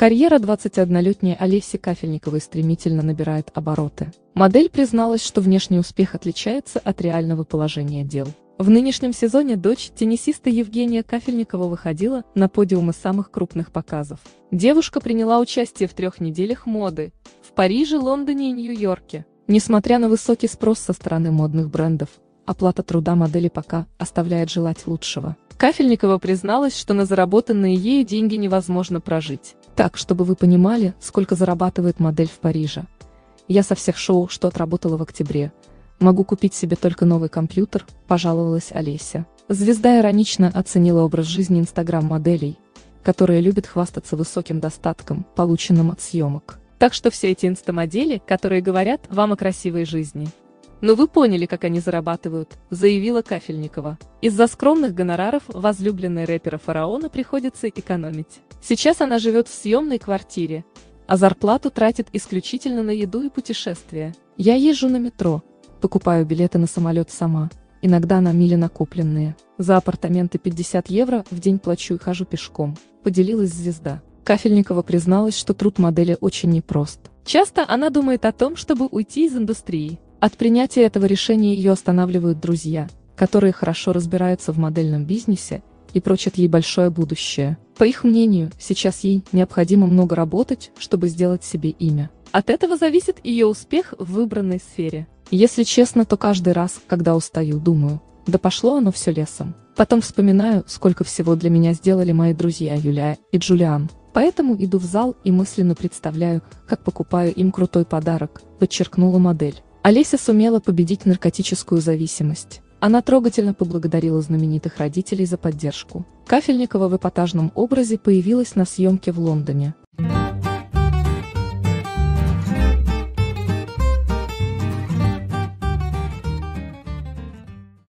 Карьера 21-летней Олеси Кафельниковой стремительно набирает обороты. Модель призналась, что внешний успех отличается от реального положения дел. В нынешнем сезоне дочь теннисиста Евгения Кафельникова выходила на подиумы самых крупных показов. Девушка приняла участие в трех неделях моды в Париже, Лондоне и Нью-Йорке. Несмотря на высокий спрос со стороны модных брендов, оплата труда модели пока оставляет желать лучшего. Кафельникова призналась, что на заработанные ею деньги невозможно прожить. Так, чтобы вы понимали, сколько зарабатывает модель в Париже. Я со всех шоу, что отработала в октябре, могу купить себе только новый компьютер, пожаловалась Олеся. Звезда иронично оценила образ жизни инстаграм-моделей, которые любят хвастаться высоким достатком, полученным от съемок. Так что все эти инстамодели, которые говорят вам о красивой жизни, «Ну вы поняли, как они зарабатывают», – заявила Кафельникова. Из-за скромных гонораров возлюбленной рэпера Фараона приходится экономить. Сейчас она живет в съемной квартире, а зарплату тратит исключительно на еду и путешествия. Я езжу на метро, покупаю билеты на самолет сама, иногда на мили накопленные. За апартаменты 50 евро в день плачу и хожу пешком, поделилась звезда. Кафельникова призналась, что труд модели очень непрост. Часто она думает о том, чтобы уйти из индустрии, от принятия этого решения ее останавливают друзья, которые хорошо разбираются в модельном бизнесе и прочат ей большое будущее. По их мнению, сейчас ей необходимо много работать, чтобы сделать себе имя. От этого зависит ее успех в выбранной сфере. Если честно, то каждый раз, когда устаю, думаю, да пошло оно все лесом. Потом вспоминаю, сколько всего для меня сделали мои друзья Юлия и Джулиан. Поэтому иду в зал и мысленно представляю, как покупаю им крутой подарок, подчеркнула модель. Олеся сумела победить наркотическую зависимость. Она трогательно поблагодарила знаменитых родителей за поддержку. Кафельникова в эпатажном образе появилась на съемке в Лондоне.